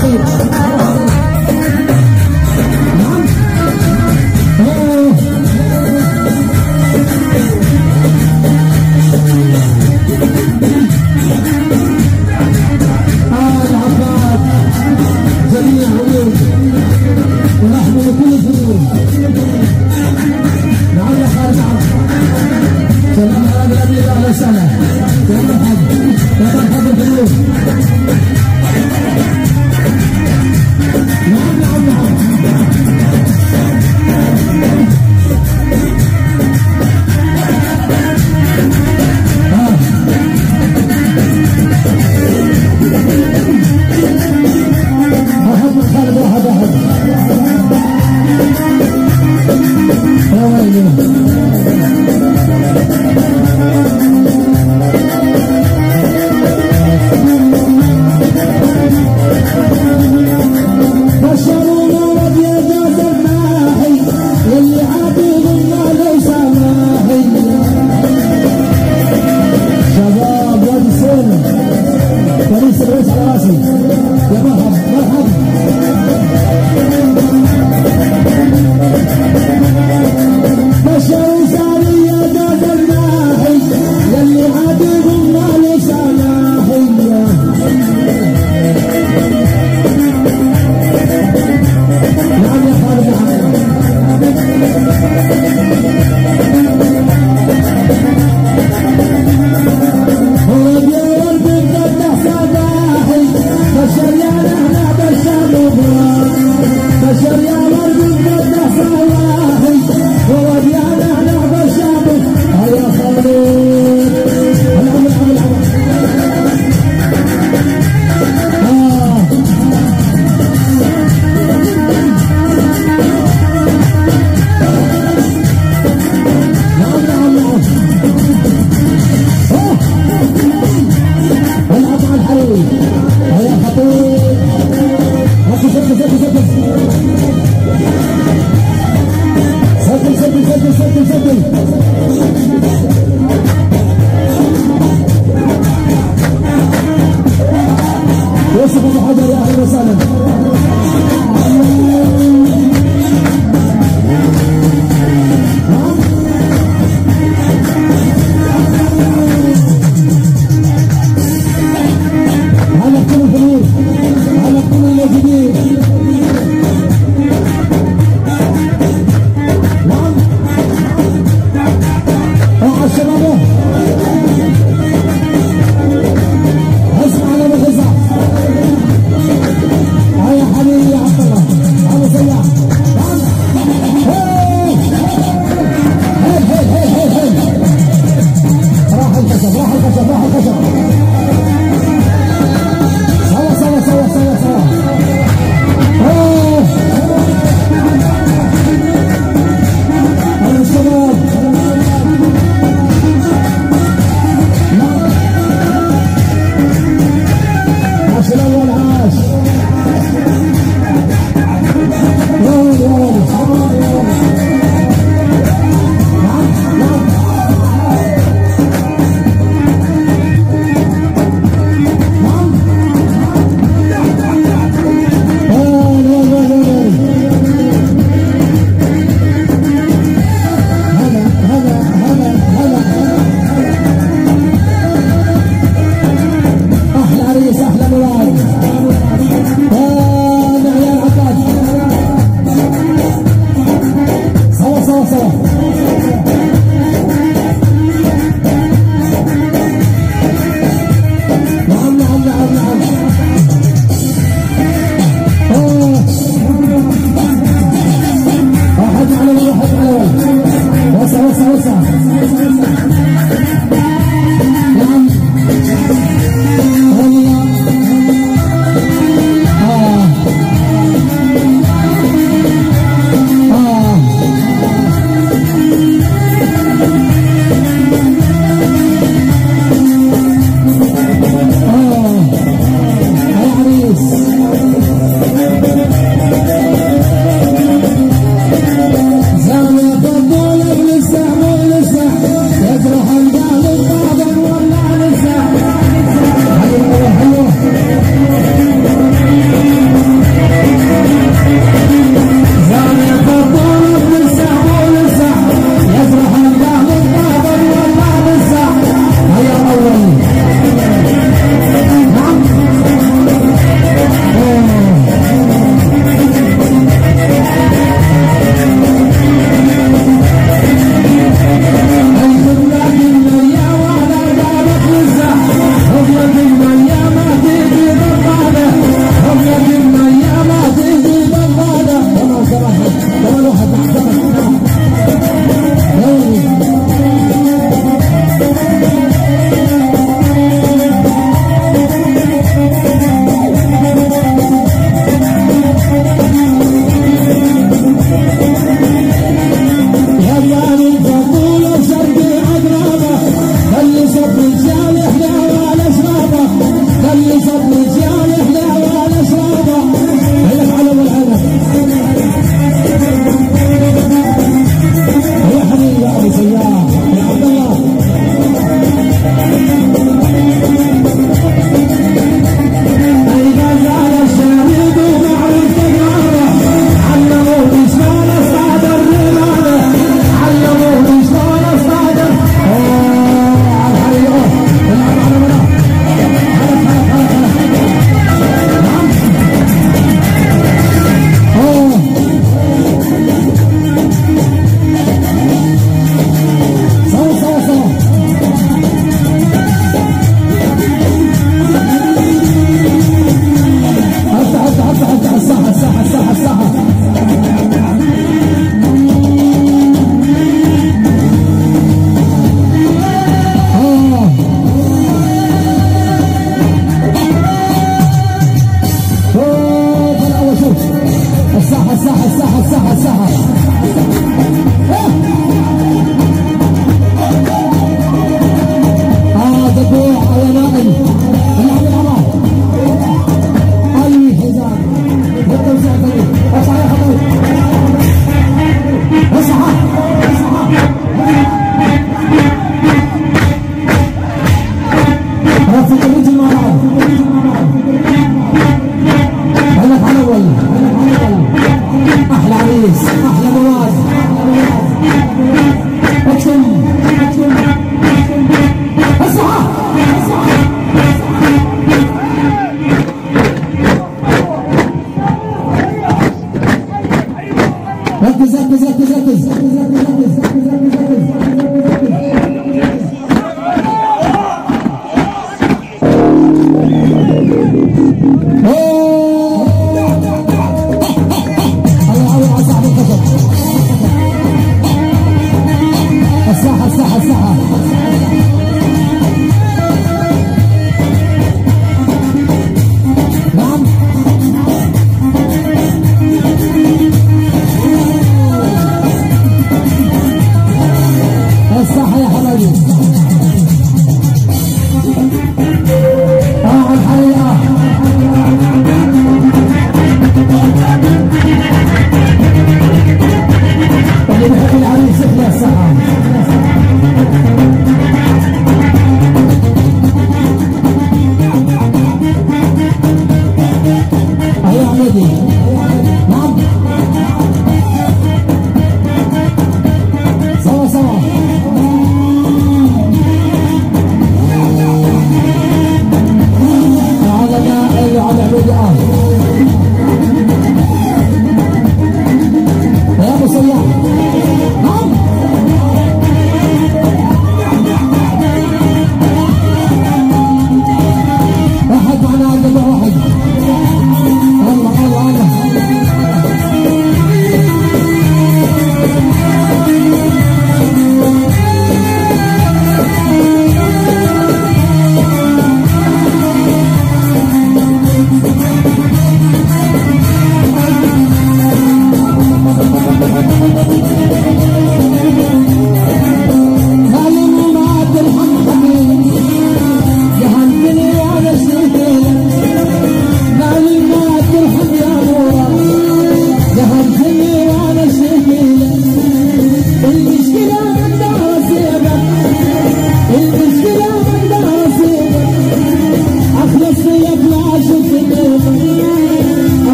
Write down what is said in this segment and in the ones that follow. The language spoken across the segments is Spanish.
这有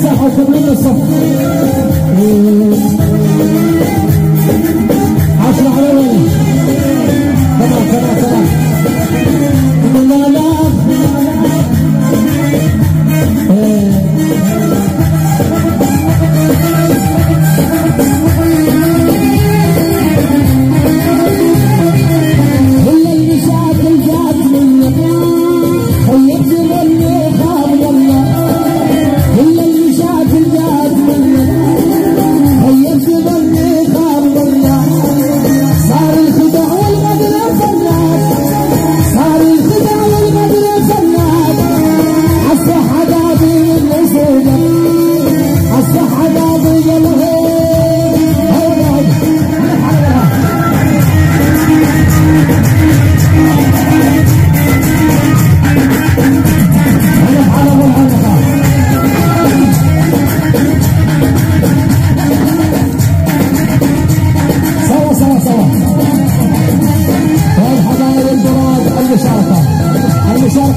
Gracias, José Mendoza.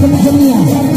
jam-jamnya